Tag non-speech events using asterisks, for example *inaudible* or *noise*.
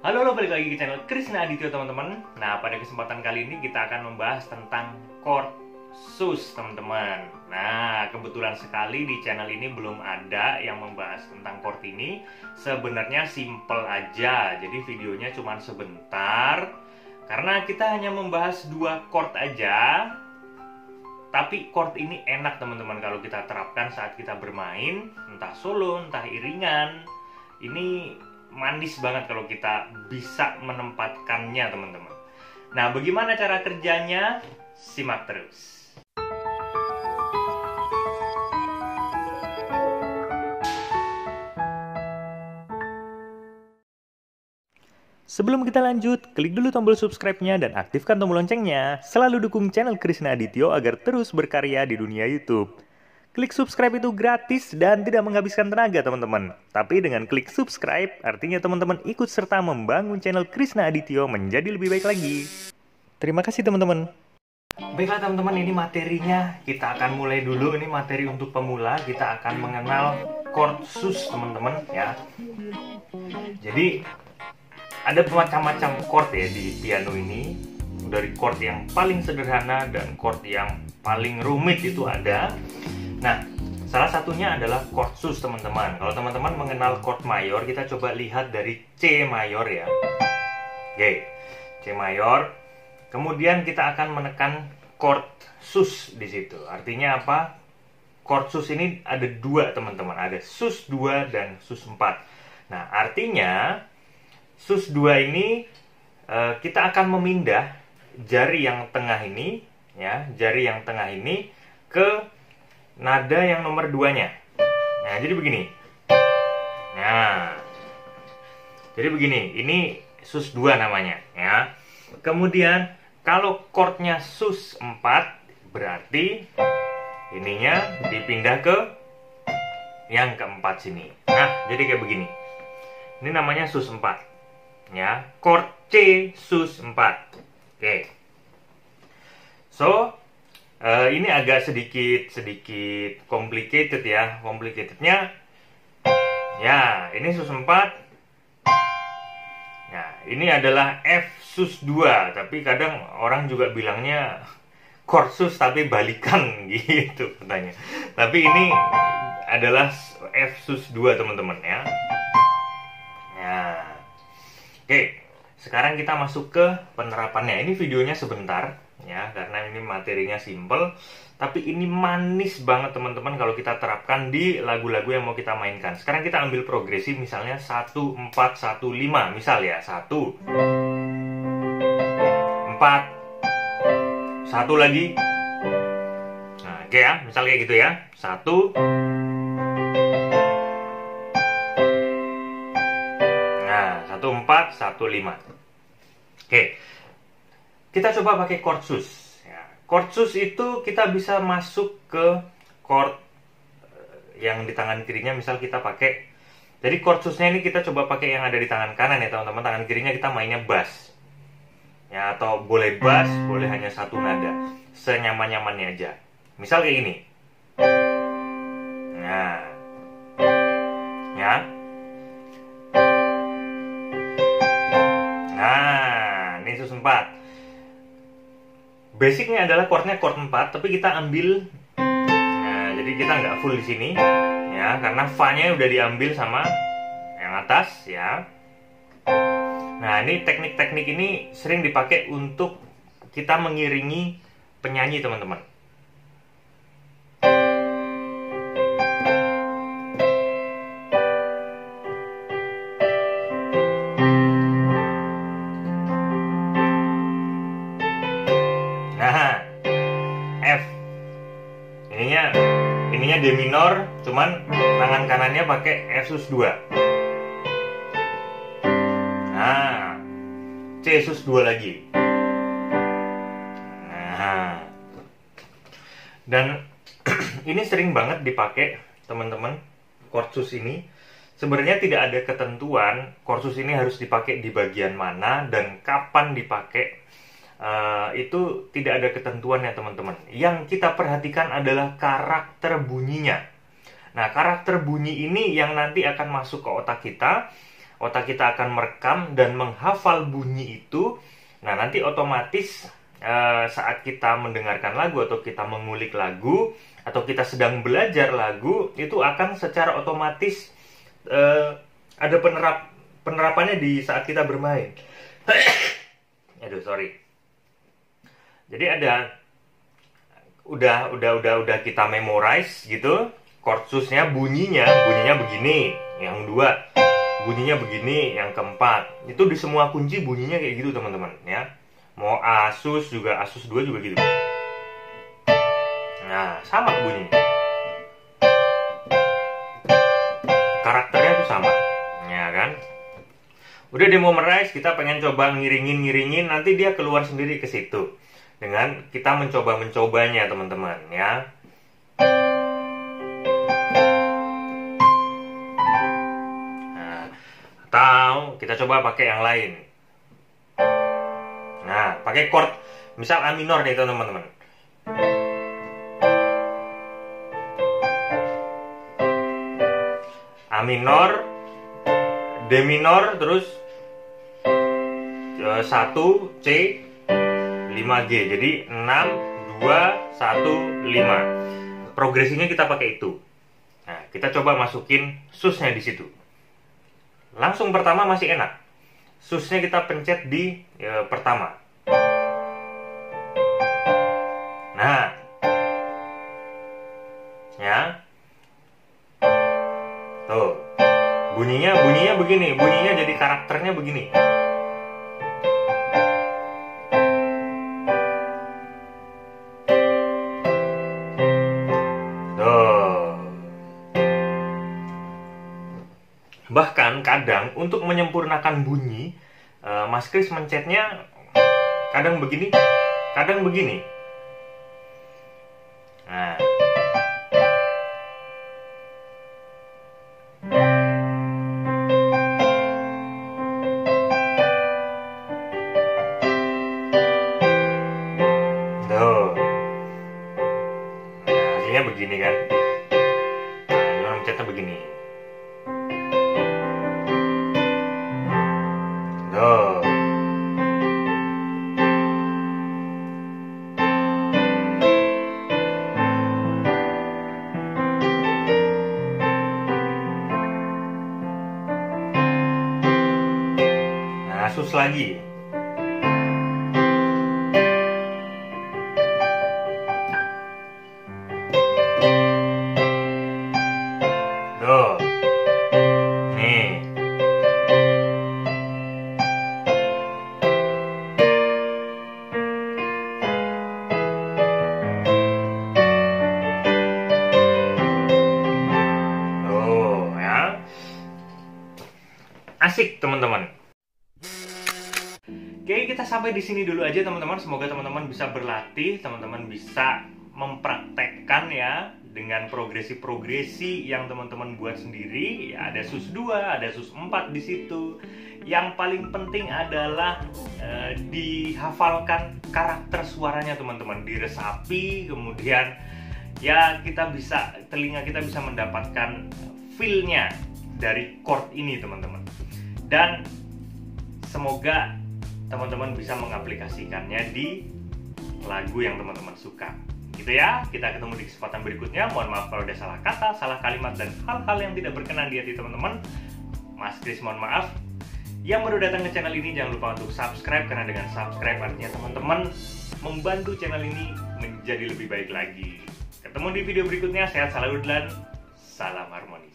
Halo, halo, balik lagi ke channel Krisna Adityo teman-teman. Nah, pada kesempatan kali ini kita akan membahas tentang chord sus teman-teman. Nah, kebetulan sekali di channel ini belum ada yang membahas tentang chord ini. Sebenarnya simple aja, jadi videonya cuma sebentar. Karena kita hanya membahas dua chord aja tapi chord ini enak teman-teman kalau kita terapkan saat kita bermain. Entah solo entah iringan. Ini manis banget kalau kita bisa menempatkannya teman-teman. Nah, bagaimana cara kerjanya? Simak terus. Sebelum kita lanjut, klik dulu tombol subscribe-nya dan aktifkan tombol loncengnya. Selalu dukung channel Krisna Adityo agar terus berkarya di dunia YouTube. Klik subscribe itu gratis dan tidak menghabiskan tenaga teman-teman. Tapi dengan klik subscribe, artinya teman-teman ikut serta membangun channel Krisna Adityo menjadi lebih baik lagi. Terima kasih teman-teman. Baiklah teman-teman, ini materinya kita akan mulai dulu. Ini materi untuk pemula, kita akan mengenal chord sus teman-teman ya. Jadi ada macam-macam chord ya di piano ini. Dari chord yang paling sederhana dan chord yang paling rumit itu ada. Nah, salah satunya adalah chord sus teman-teman. Kalau teman-teman mengenal chord mayor, kita coba lihat dari C mayor ya. Oke, C mayor. Kemudian kita akan menekan chord sus di situ. Artinya apa? Chord sus ini ada dua teman-teman. Ada sus 2 dan sus 4. Nah, artinya sus 2 ini eh, kita akan memindah jari yang tengah ini ya, jari yang tengah ini ke nada yang nomor duanya. Nah, jadi begini. Nah, jadi begini. Ini sus 2 namanya, ya. Kemudian kalau chordnya sus 4 berarti ininya dipindah ke yang keempat sini. Nah, jadi kayak begini. Ini namanya sus 4. Ya, chord C sus 4. Oke. So, uh, ini agak sedikit sedikit complicated ya. Complicatednya ya ini sus 4 nah ini adalah F sus 2 tapi kadang orang juga bilangnya chord tapi balikan *laughs* gitu katanya. Tapi ini adalah F sus 2 teman-teman ya. Nah oke sekarang kita masuk ke penerapannya. Ini videonya sebentar ya karena ini materinya simple tapi ini manis banget teman-teman kalau kita terapkan di lagu-lagu yang mau kita mainkan. Sekarang kita ambil progresi misalnya 1 4 1 5 misal ya 1 4 satu lagi. Nah oke ya misal kayak gitu ya 1 nah 1 4 1 5 oke kita coba pakai chord sus. Ya, chord sus itu kita bisa masuk ke chord eh, yang di tangan kirinya misal kita pakai jadi chord susnya ini kita coba pakai yang ada di tangan kanan ya teman-teman. Tangan kirinya kita mainnya bass ya atau boleh bass boleh hanya satu nada. Senyaman nyamannya aja. Misal kayak gini nah. Ya. Nah ini sus 4 basicnya adalah chordnya chord 4 tapi kita ambil nah jadi kita nggak full di sini ya karena fa-nya udah diambil sama yang atas ya. Nah ini teknik-teknik ini sering dipakai untuk kita mengiringi penyanyi teman-teman D minor, cuman tangan kanannya pakai F sus 2. Nah, C sus 2 lagi. Nah. Dan *clears throat* ini sering banget dipakai teman-teman chord sus ini. Sebenarnya tidak ada ketentuan chord sus ini harus dipakai di bagian mana dan kapan dipakai uh, itu tidak ada ketentuan ya teman-teman. Yang kita perhatikan adalah karakter bunyinya. Nah, karakter bunyi ini yang nanti akan masuk ke otak kita otak kita akan merekam dan menghafal bunyi itu. Nah, nanti otomatis uh, saat kita mendengarkan lagu atau kita mengulik lagu atau kita sedang belajar lagu itu akan secara otomatis uh, ada penerap penerapannya di saat kita bermain. *coughs* Aduh, sorry. Jadi ada udah udah udah udah kita memorize gitu chordsusnya bunyinya bunyinya begini yang dua bunyinya begini yang keempat. Itu di semua kunci bunyinya kayak gitu teman-teman ya. Mau Asus juga Asus 2 juga gitu. Nah sama bunyinya. Karakternya tuh sama ya kan? Udah demo merais kita pengen coba ngiringin ngiringin nanti dia keluar sendiri ke situ dengan kita mencoba-mencobanya teman-teman ya. Nah, atau kita coba pakai yang lain. Nah, pakai chord misal A minor nih teman-teman. A minor, D minor, terus eh, satu C 5G. Jadi 6 2 1 5. Progresinya kita pakai itu. Nah, kita coba masukin susnya di situ. Langsung pertama masih enak. Susnya kita pencet di ya, pertama. Nah. Ya. Tuh. Bunyinya bunyinya begini, bunyinya jadi karakternya begini. Untuk menyempurnakan bunyi, uh, Mas Kris mencetnya kadang begini, kadang begini. Nah. Tuh. Nah, begini kan. Sus lagi. asik teman-teman. Oke, kita sampai di sini dulu aja teman-teman. Semoga teman-teman bisa berlatih, teman-teman bisa mempraktekkan ya dengan progresi-progresi yang teman-teman buat sendiri. Ya, ada sus 2, ada sus 4 di situ. Yang paling penting adalah eh, dihafalkan karakter suaranya teman-teman, diresapi, kemudian ya kita bisa telinga kita bisa mendapatkan feel-nya dari chord ini teman-teman dan semoga teman-teman bisa mengaplikasikannya di lagu yang teman-teman suka. Gitu ya kita ketemu di kesempatan berikutnya. Mohon maaf kalau ada salah kata salah kalimat dan hal-hal yang tidak berkenan di hati teman-teman. Mas Kris mohon maaf. Yang baru datang ke channel ini jangan lupa untuk subscribe karena dengan subscribe artinya teman-teman membantu channel ini menjadi lebih baik lagi. Ketemu di video berikutnya. Sehat selalu dan salam harmonis